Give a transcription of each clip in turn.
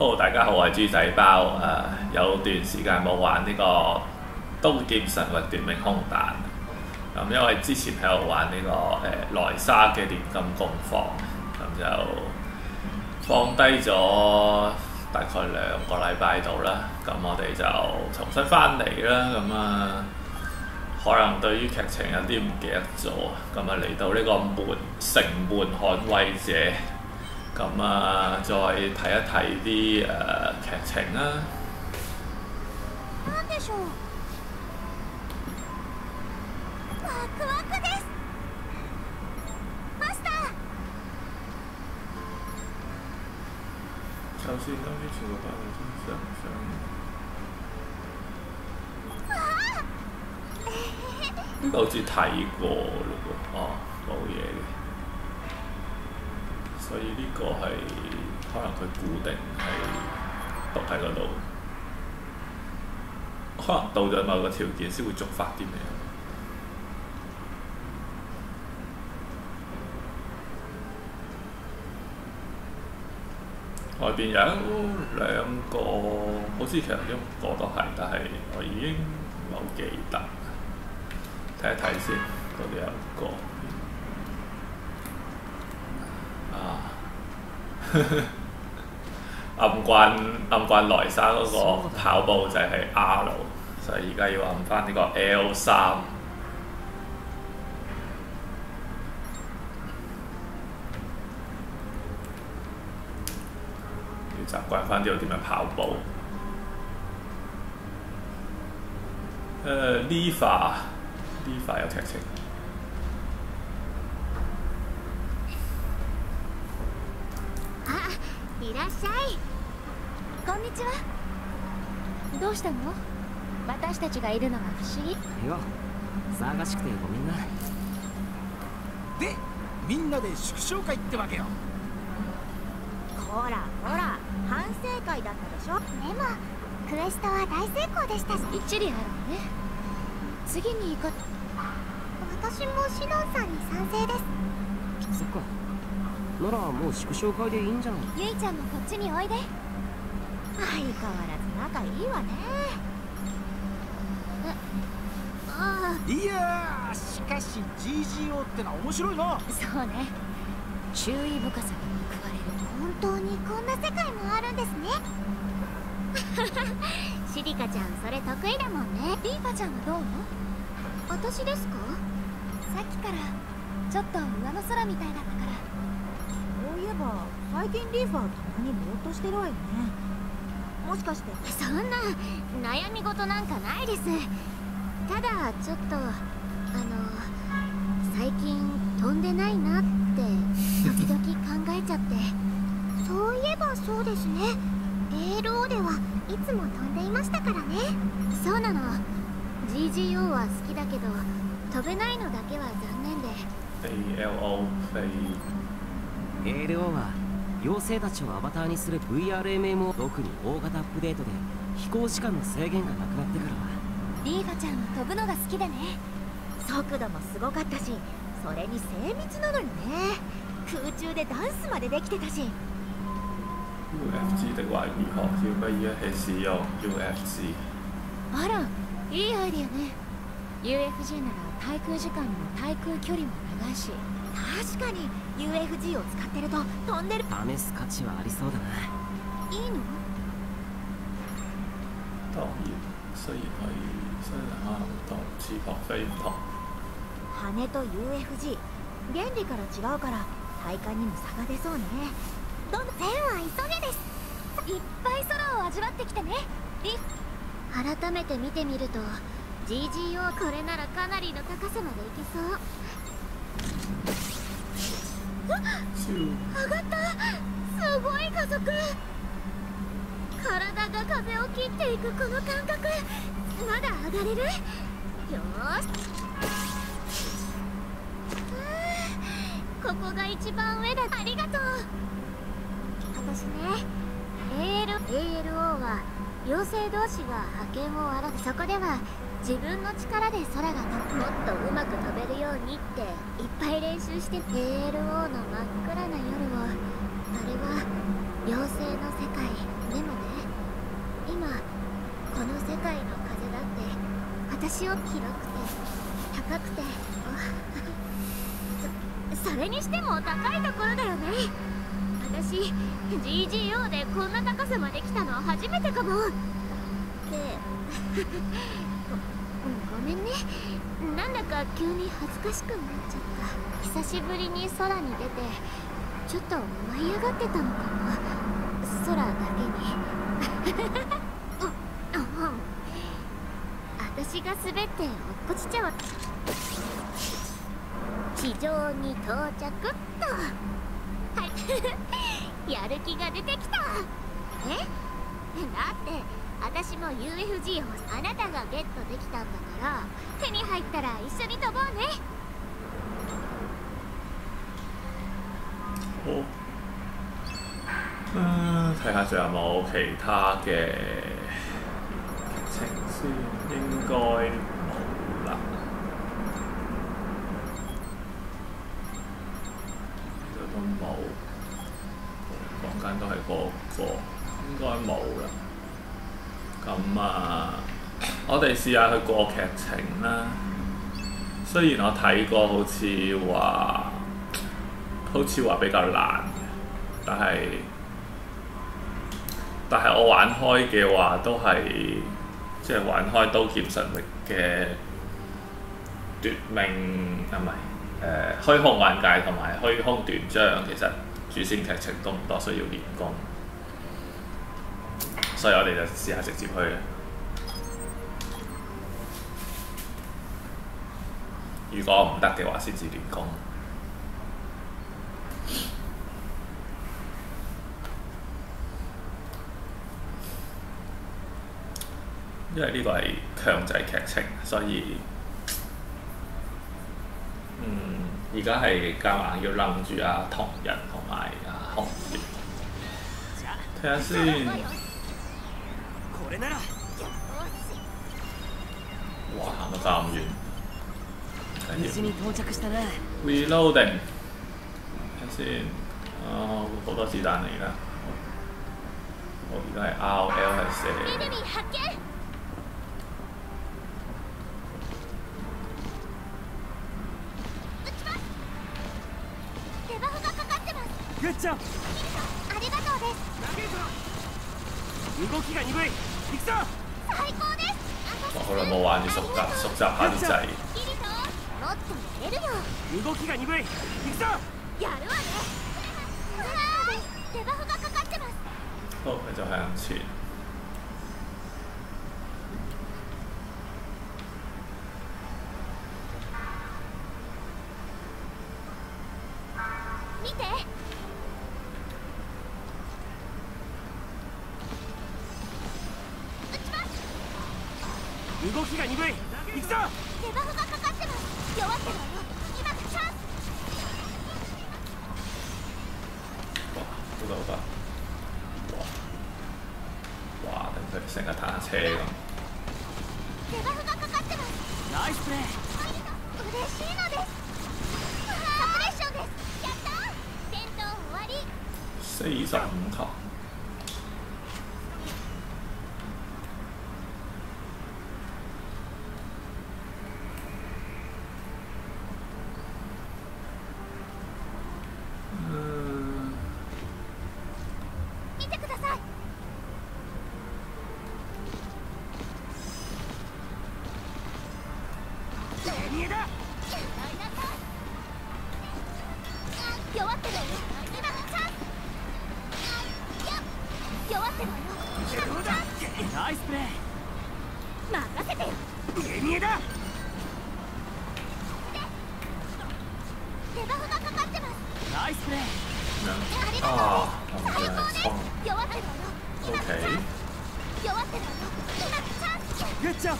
Hello，大家好，我係豬仔包。誒、有段時間冇玩呢、個《刀劍神域奪命空彈》。咁因為之前喺度玩呢、個誒、萊莎嘅煉金工坊，咁就放低咗大概兩個禮拜度啦。咁我哋就重新翻嚟啦。咁啊，可能對於劇情有啲唔記得咗，咁啊嚟到呢個門城門捍衛者。 咁啊，再睇一睇啲誒劇情啦。なんでしょうワクワクですマスター首先，今啲全部擺喺張相上。呢個好似睇過嘞喎，哦，冇嘢嘅。 所以呢個係可能佢固定係讀喺嗰度，可能到咗某個條件先會觸發啲咩。外邊有兩個，好似其實一個都係，但係我已經唔係好記得，睇一睇先，嗰度有個 暗慣暗慣萊莎嗰個跑步就係 R，所以而家要暗翻呢個 L 三。要習慣翻呢度點樣跑步。誒 Liva，Liva 有劇情。 いらっしゃい。こんにちは。どうしたの？私たちがいるのが不思議。よ騒がしくてごめんな。でみんなで祝勝会ってわけよ。ほらほら反省会だったでしょ。でもクエストは大成功でした一理あるわね。次に行こ私もシノンさんに賛成です。そっかならもう祝勝会でいいんじゃない？ゆいちゃんもこっちにおいで。相変わらず仲いいわね。えああ。いやーしかし GGO ってのは面白いな。そうね。注意深さが報われる本当にこんな世界もあるんですね。シリカちゃんそれ得意だもんね。リーファちゃんはどう私ですか？さっきからちょっと上の空みたいだった最近リーファーたまにぼーっとしてるわよね。もしかして。そんな悩み事なんかないです。ただちょっとあの最近飛んでないなって時々考えちゃって。そういえばそうですね。ALO ではいつも飛んでいましたからね。そうなの。GGO は好きだけど飛べないのだけは残念で。ALO 飛 ALO は妖精たちをアバターにする VRMM を特に大型アップデートで飛行時間の制限がなくなってからはリーファちゃんは飛ぶのが好きでね。速度もすごかったしそれに精密なのよね。空中でダンスまでできてたし。UFG 的話如何要不要一起使用 UFC？あらいいアイディアね。UFG なら滞空時間も滞空距離も長いし確かに UFG を使ってると飛んでる。試す価値はありそうだな。いいの？當然，雖然係雖然可能同翅膀飛唔同，羽と UFG 原理から違うから体感にも差が出そうね。どんどん善は急げです。いっぱい空を味わってきてね。リ改めて見てみると GGO これならかなりの高さまで行けそう。超上がったすごい加速体が風を切っていくこの感覚。まだ上がれる？よし。あーここが一番上だ。ありがとう。私ね AL ALO は妖精同士が覇権を争う。そこでは自分の力で空がもっとうまく飛べるようにっていっぱい練習して ALO の真っ暗な夜をあれは？妖精の世界。でもね今この世界の風だって私を広くて高くてそそれにしても高い。ところだよね私 GGO でこんな高さまで来たの初めてかもってめんね。なんだか急に恥ずかしくなっちゃった。久しぶりに空に出てちょっと舞い上がってたのかも。空だけに私が滑って落っこちちゃう地上に到着っと。はい。やる気が出てきた。え？だって私も UFG をあなたがゲットできたんだから手に入ったら一緒に飛ぼうね好。嗯，睇下仲有冇其他嘅劇情先，應該冇啦。呢度都冇，房間都係嗰個，應該冇啦。咁啊，我哋試下去過劇情啦。雖然我睇過，好似話好似話比較難嘅，但係但係我玩開嘅話都係即係玩開刀劍神域嘅奪命啊唔係誒虛空幻界同埋虛空斷章，其實主線劇情都唔多需要練功， 所以我哋就試下直接去。如果唔得嘅話，先至練功。因為呢個係強制劇情，所以嗯而家係夾硬要楞住阿同人同埋阿紅月。睇下先，こ れなら。哇行到咁遠，緊要無事に到着したな。Reloading。睇下先，哦好多子彈嚟啦。我而家係 R L 係射。グッジョブ。ありがとうです。動きが鈍い行くぞ最高です。我好耐冇玩啲熟習熟習下啲掣。キリトもっとやれるよ動きが鈍い。行くぞやるわね。うわーデバフがかかってます。好，佢就向前。見成架坦克車咁。 弱ってるわよ。ナイスプレ任せてよ。ー見えだデバフがかかってますナイスプレーありがとう啊，です最高です衝弱ってよ。今がチャン，OK，ス弱ってよ。今がチャンスグッジョブ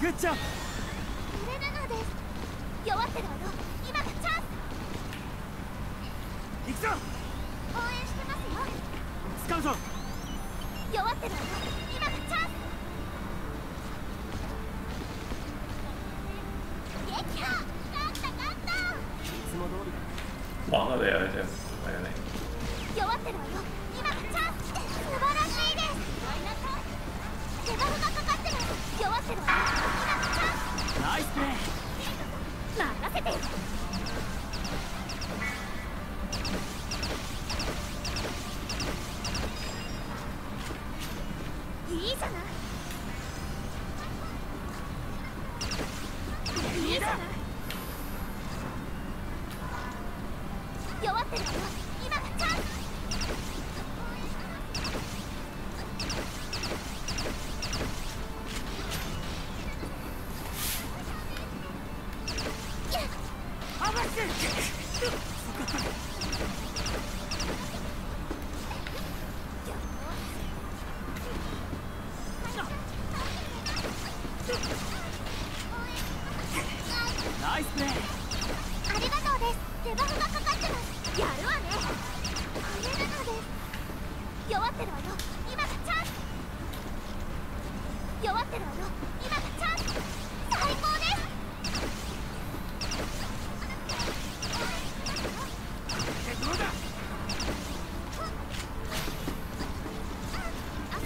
グッチャブレナノです。弱ってるわよ今がチャンス。行くぞ。応援してますよ。使うぞ弱ってるわよ今がチャンス。激化勝った勝ったいつも通りだバカだよあれ弱ってるわよ今がチャンス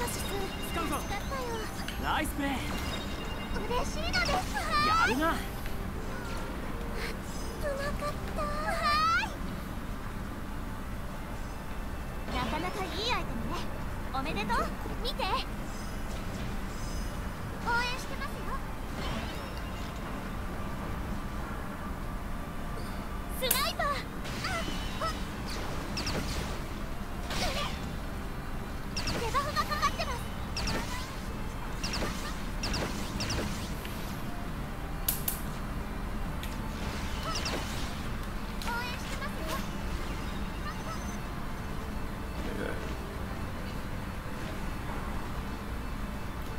アサシス使うぞだったよナイスプレー嬉しいのですやるなうまかったはいなかなかいいアイテムねおめでとう見て応援してますよスナイパーあっあっ手バフがかかってます応援してますよ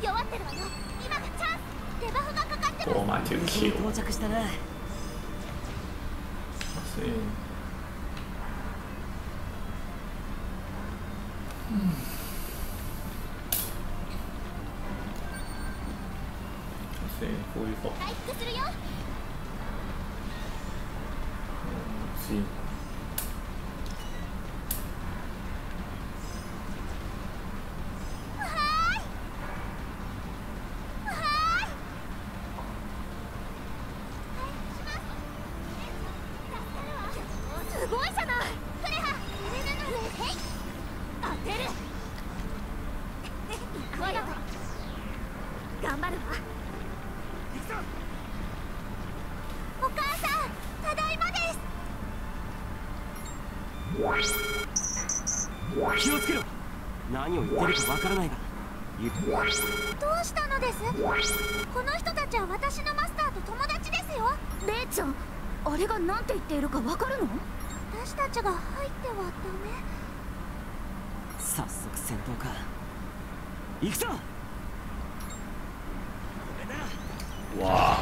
弱ってるわよ今がチャンス手バフがかかってโอ้ しようすいせん。こういう。回復するよ。気をつけろ。何を言ってるかわからないが。ゆどうしたのです？この人たちは私のマスターと友達ですよ。レイちゃんあれが何て言っているかわかるの？私たちが入ってはダ早速戦闘か。行くぞ！わあ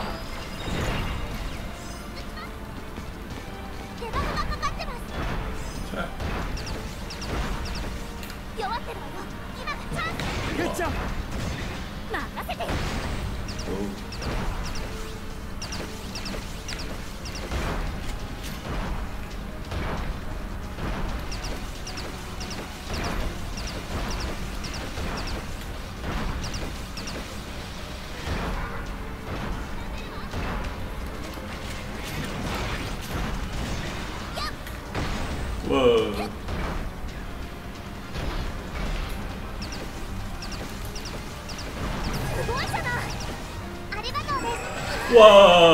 Whoa!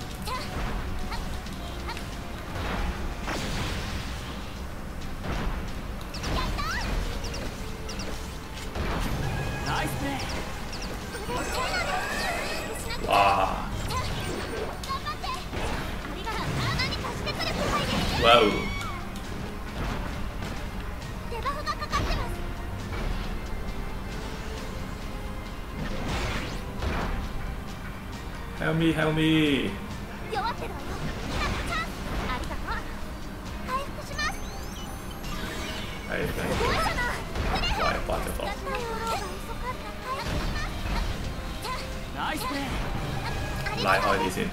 Help me, help me. I think. Why wonderful. Nice play. Light in.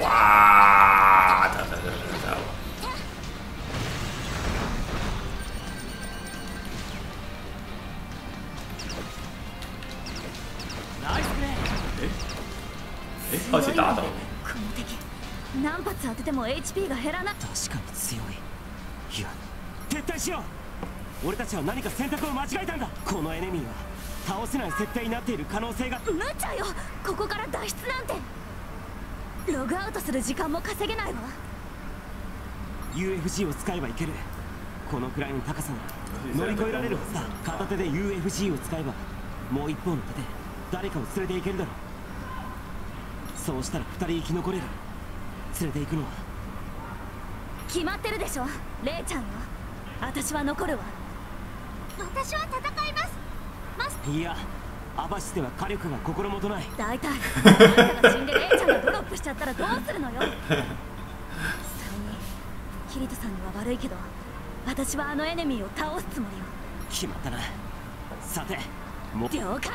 Wow. 開始打到。この敵何発当てても HP が減らない確かに強いいや撤退しよう俺たちは何か選択を間違えたんだこのエネミーは倒せない設定になっている可能性が無茶よここから脱出なんてログアウトする時間も稼げないわ UFG を使えばいけるこのくらいの高さなら乗り越えられるはずだ片手で。UFG を使えばもう一方の手で。誰かを連れて行けるだろうそうしたら二人生き残れる。連れて行くのは。決まってるでしょレイちゃんよ私は残るわ。私は戦います。マスいやアバシスでは火力が心もとない。大体。あんたが死んでレイちゃんがドロップしちゃったらどうするのよ。それにキリトさんには悪いけど私はあのエネミーを倒すつもりよ。決まったな。さてもう。了解。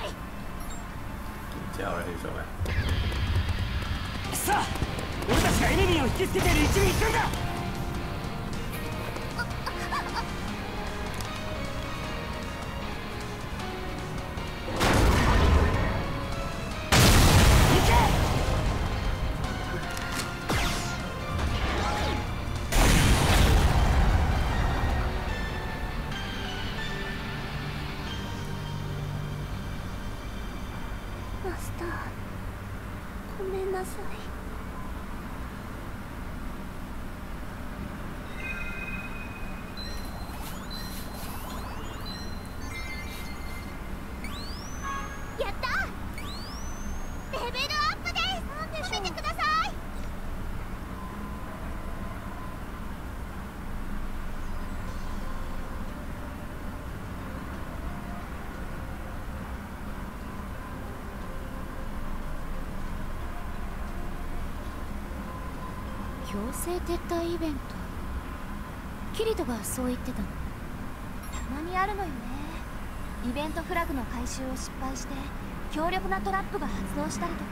之後咧要做咩？さあ俺たちがエネミーを引きつけている位置に行くんだ。行け。マスターごめんなさいやったレベルアップです褒めてください強制撤退イベント。キリトがそう言ってたの。たまにあるのよね。イベントフラグの回収を失敗して強力なトラップが発動したりとか。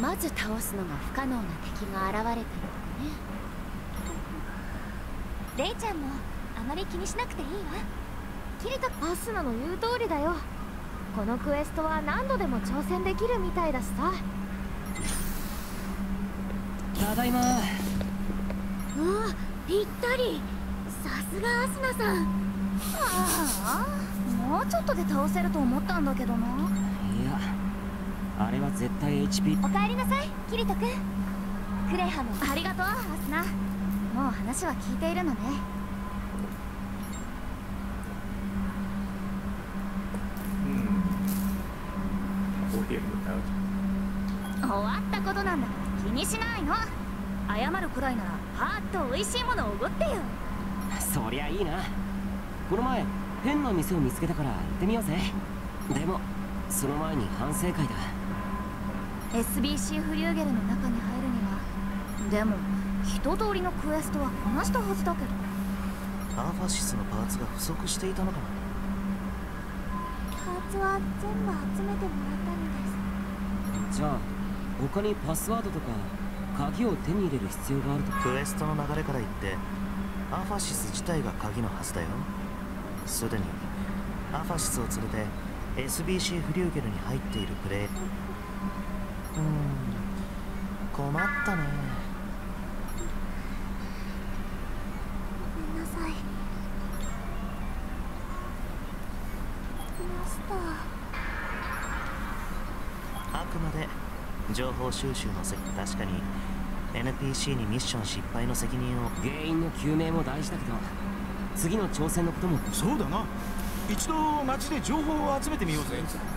まず倒すのが不可能な敵が現れたりとかね。レイちゃんもあまり気にしなくていいわ。キリトアスナの言う通りだよ。このクエストは何度でも挑戦できるみたいだしさ。ただいま。うわぴったり。さすがアスナさん。ああもうちょっとで倒せると思ったんだけどな。いやあれは絶対 HP おかえりなさいキリト君。クレハもありがとうアスナ。もう話は聞いているのね。嗯，好險啊！終わったことなんだから。気にしないの。謝るくらいならパーッと美味しいものをおごってよ。そりゃいいな。この前変な店を見つけたから行ってみようぜ。でもその前に反省会だ。SBC フリューゲルの中に入るにはでも一通りのクエストはこなしたはずだけど。アーファシスのパーツが不足していたのかなパーツは全部集めてもらったんです。じゃあ他にパスワードとか鍵を手に入れる必要があるとクエストの流れから言ってアファシス自体が鍵のはずだよ。すでにアファシスを連れて SBC フリューゲルに入っているプレイ。うん。困ったね。ごめんなさい。マスターあくまで情報収集の責確かに NPC にミッション失敗の責任を。原因の究明も大事だけど次の挑戦のことも。そうだな。一度街で情報を集めてみようぜ。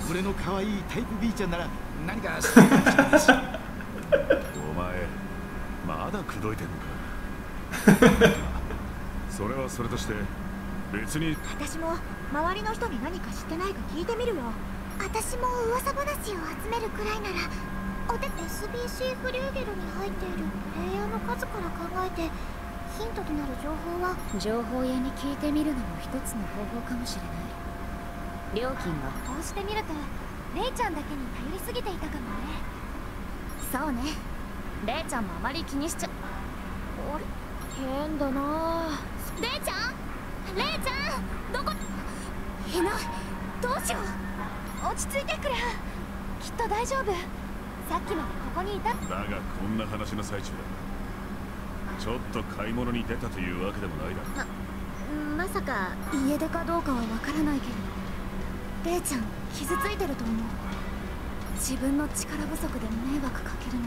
俺の可愛いタイプ B ちゃんなら何か知ってるかもし。お前まだ口説いてんのか？それはそれとして別に。私も周りの人に何か知ってないか聞いてみるよ。私も噂話を集めるくらいなら SBC フリューゲルに入っているプレイヤーの数から考えてヒントとなる情報は情報屋に聞いてみるのも一つの方法かもしれない。料金は？こうしてみるとレイちゃんだけに頼りすぎていたかもね。そうね。レイちゃんもあまり気にしちゃ。あれ？変だな。レイちゃん？レイちゃん？どこ？いないどうしよう。落ち着いてくれ。きっと大丈夫さっきまでここにいた。だがこんな話の最中だ。ちょっと買い物に出たというわけでもないだろまさか家出かどうかはわからないけどレイちゃん傷ついてると思う。自分の力不足で迷惑かけるの。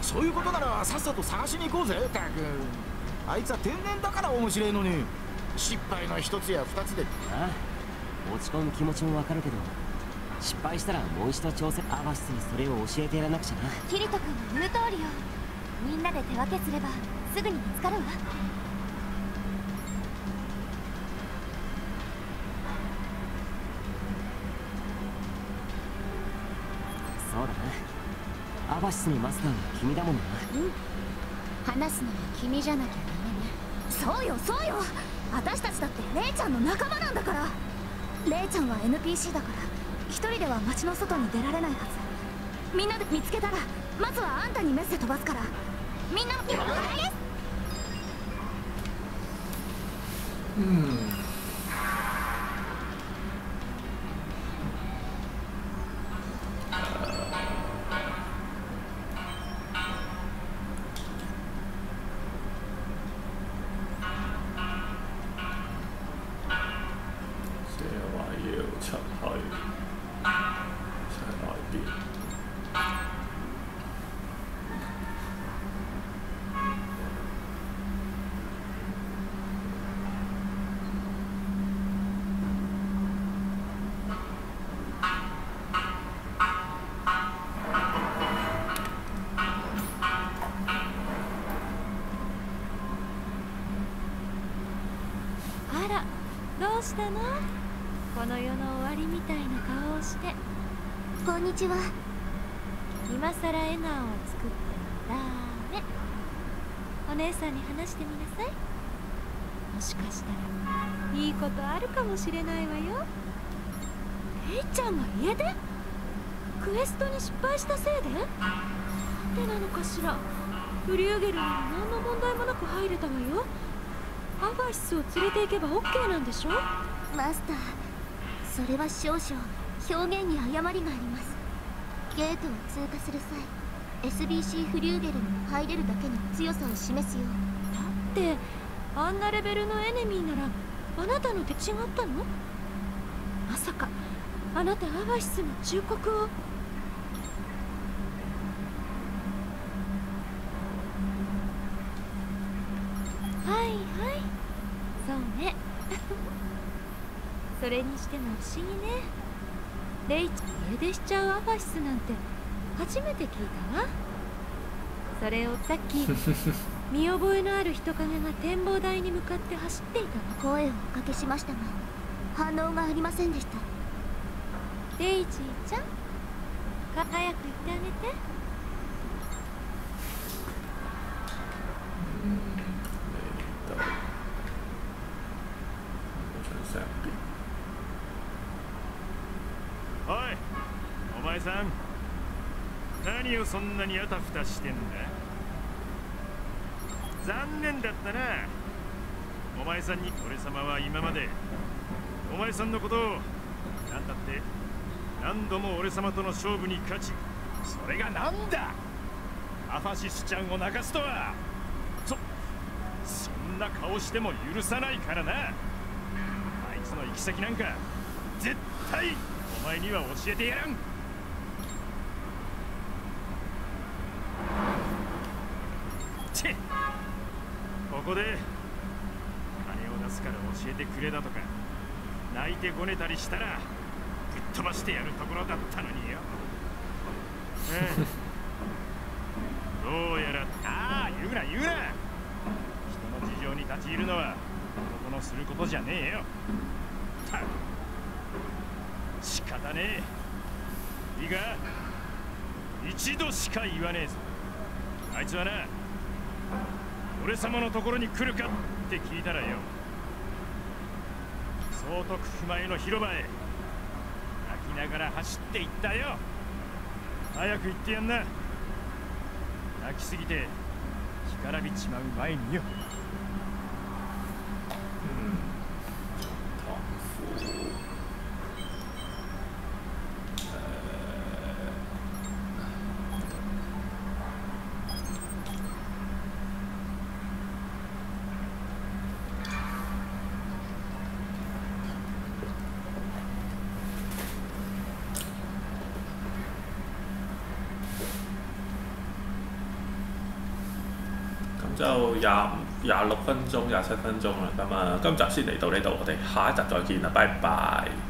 そういうことならさっさと探しに行こうぜタクあいつは天然だから面白いのに。失敗の一つや二つで。ああ落ち込む気持ちもわかるけど失敗したらもう一度挑戦アバシスにそれを教えてやらなくちゃな。キリト君の言う通りよ。みんなで手分けすればすぐに見つかるわ。そうだな。アバシスのマスターは君だもんな。話すのは君じゃなきゃダメね。そうよそうよ。私たちだってレイちゃんの仲間なんだから。レイちゃんは NPC だから一人では町の外に出られないはず。みんなで見つけたらまずはあんたにメッセ飛ばすから。みんなも了解です。這したの？この世の終わりみたいな顔をして。こんにちは。今さら笑顔を作ってもダメお姉さんに話してみなさい。もしかしたらいいことあるかもしれないわよ。レイちゃんが家で？クエストに失敗したせいで？なんでなのかしら。フリューゲルには何の問題もなく入れたわよアバイスを連れて行けば OK なんでしょ？マスターそれは少々表現に誤りがあります。ゲートを通過する際 SBC フリューゲルに入れるだけの強さを示すよう。だってあんなレベルのエネミーならあなたの手違ったの？まさかあなたアバシスの忠告をはいはいそうねそれにしても不思議ね。レイチ家出しちゃうアバシスなんて初めて聞いたわ。それをさっき 見覚えのある人影が展望台に向かって走っていたの声をおかけしましたが反応がありませんでした。デイジーちゃんか早く行ってあげてえーっと、全部おいお前さん何をそんなにあたふたしてんだ。残念だったな。お前さんに俺様は今までお前さんのことをなんだって何度も俺様との勝負に勝ちそれがなんだ。アファシスちゃんを泣かすとは。そそんな顔しても許さないからな。あいつの行き先なんか絶対お前には教えてやらん。こで金を出すから教えてくれだとか泣いてごねたりしたらぶっ飛ばしてやるところだったのによ、ええ。どうやらああ言うな言うな。人の事情に立ち入るのは男のすることじゃねえよ。仕方ねえ。いいか？一度しか言わねえぞ。あいつはな俺様のところに来るかって聞いたらよ。総督府前の広場へ。泣きながら走っていったよ。早く行ってやんな。泣きすぎて干からびちまう前によ。六分鐘、廿七分鐘啦。咁啊，今集先嚟到呢度，我哋下一集再見啦，拜拜。